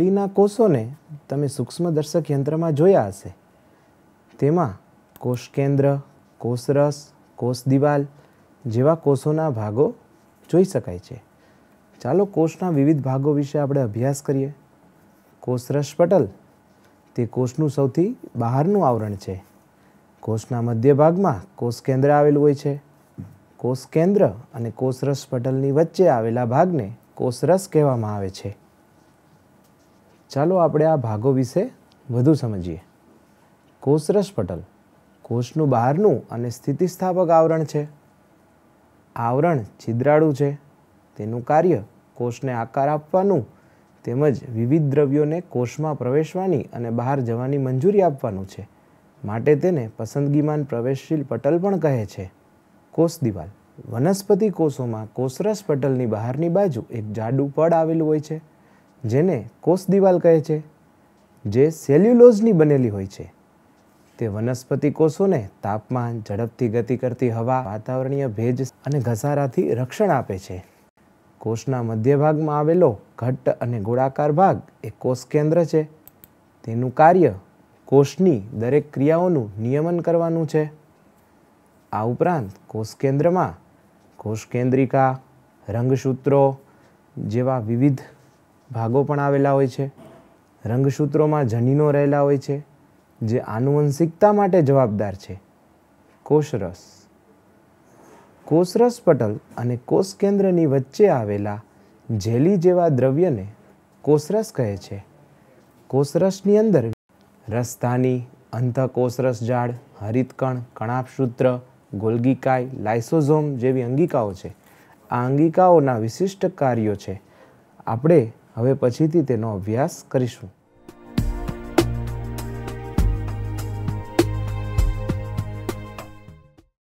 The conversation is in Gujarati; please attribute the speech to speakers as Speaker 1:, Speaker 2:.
Speaker 1: ચામડીના કોષોને તમે સૂક્ષ્મદર્શક યંત્રમાં જોયા હશે. તેમાં કોષ કેન્દ્ર કોષરસ કોષ દિવાલ જેવા કોષોના ભાગો જોઈ શકાય છે. ચાલો કોષના વિવિધ ભાગો વિશે આપણે અભ્યાસ કરીએ. કોષરસ પટલ, તે કોષનું સૌથી બહારનું આવરણ છે. કોષના મધ્ય ભાગમાં કોષ કેન્દ્ર આવેલું હોય છે. કોષ કેન્દ્ર અને કોષરસ પટલની વચ્ચે આવેલા ભાગને કોષરસ કહેવામાં આવે છે. ચાલો આપણે આ ભાગો વિશે વધુ સમજીએ. કોષરસ પટલ કોષનું બહારનું અને સ્થિતિસ્થાપક આવરણ છે. આવરણ છિદ્રાળુ છે. તેનું કાર્ય કોષને આકાર આપવાનું તેમજ વિવિધ દ્રવ્યોને કોષમાં પ્રવેશવાની અને બહાર જવાની મંજૂરી આપવાનું છે. માટે તેને પસંદગીમાન પ્રવેશશીલ પટલ પણ કહે છે. કોષ દિવાલ વનસ્પતિ કોષોમાં કોષરસ પટલની બહારની બાજુ એક જાડું પડ આવેલું હોય છે. જેને કોષ દિવાલ કહે છે, જે સેલ્યુલોઝની બનેલી હોય છે. તે વનસ્પતિ કોષોને તાપમાન, ઝડપથી ગતિ કરતી હવા, વાતાવરણીય ભેજ અને ઘસારાથી રક્ષણ આપે છે. કોષના મધ્ય ભાગમાં આવેલો ઘટ્ટ અને ગોળાકાર ભાગ એ કોષ કેન્દ્ર છે. તેનું કાર્ય કોષની દરેક ક્રિયાઓનું નિયમન કરવાનું છે. આ ઉપરાંત કોષ કેન્દ્રમાં કોષ કેન્દ્રિકા રંગસૂત્રો જેવા વિવિધ ભાગો પણ આવેલા હોય છે. રંગસૂત્રોમાં જનીનો રહેલા હોય છે, જે આનુવંશિકતા માટે જવાબદાર છે. કોષરસ. કોષરસ પટલ અને કોષ કેન્દ્રની વચ્ચે આવેલા જેલી જેવા દ્રવ્યને કોષરસ કહે છે. કોષરસની અંદર રસધાની અંતકોષરસ જાળ, હરિતકણ, કણાપસૂત્ર ગોલગીકાય લાઇસોઝોમ જેવી અંગિકાઓ છે. આ અંગિકાઓના વિશિષ્ટ કાર્યો છે. આપણે હવે પછીથી તેનો અભ્યાસ કરીશું.